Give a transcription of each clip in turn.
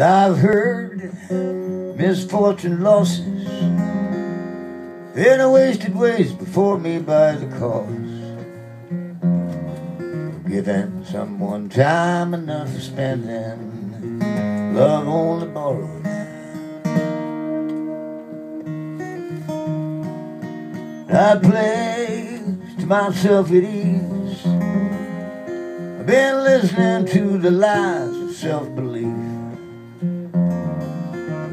I've heard misfortune losses in a wasted ways before me by the cause. Giving someone time enough for spending, love only borrowed. I play to myself at ease. I've been listening to the lies of self-belief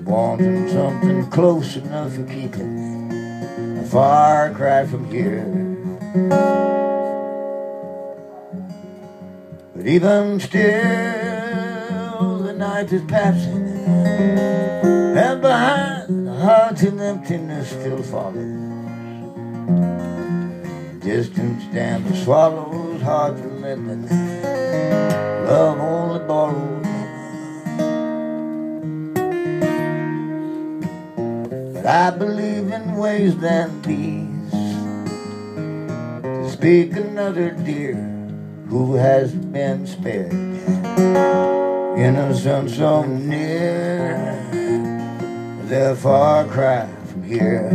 wanting something close enough to keep it a far cry from here. But even still, the night is passing, and behind the heart and emptiness still follows. Distance down the swallows, heart relentless, love I believe in ways than these To speak another dear who has been spared. Innocent so near They're far cry from here.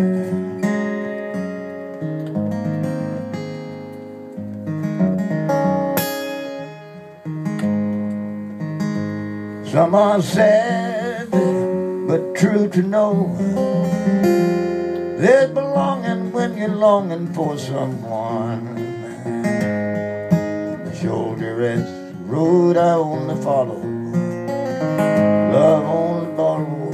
Some are sad, but true to know there's belonging when you're longing for someone. The shoulder is road I only follow. Love only borrow.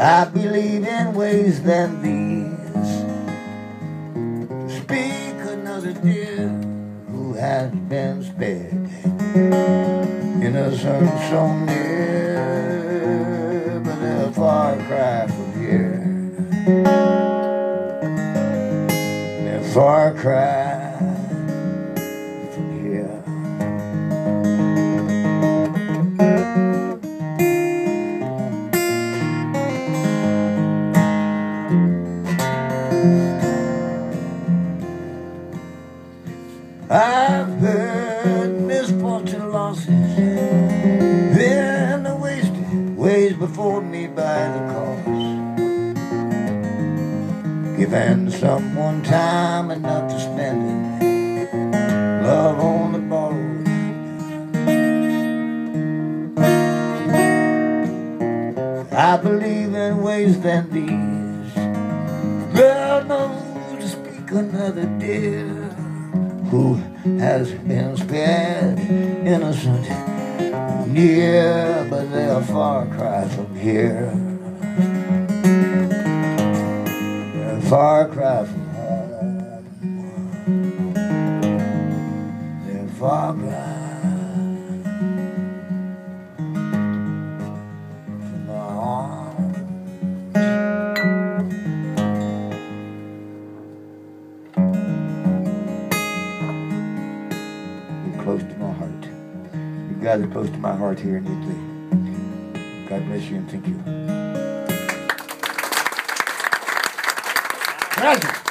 I believe in ways than these. To speak another dear who has been spared. Innocent so near but a far cry from here. A far cry Giving someone time enough to spend it, love on the borrowed. I believe in ways than these. God knows to speak another dear who has been spared innocent near, but they're far cry from here. Far cry from home. They're far cry from my arms. You're close to my heart. You guys are close to my heart here in Italy. God bless you and thank you. Mesmo?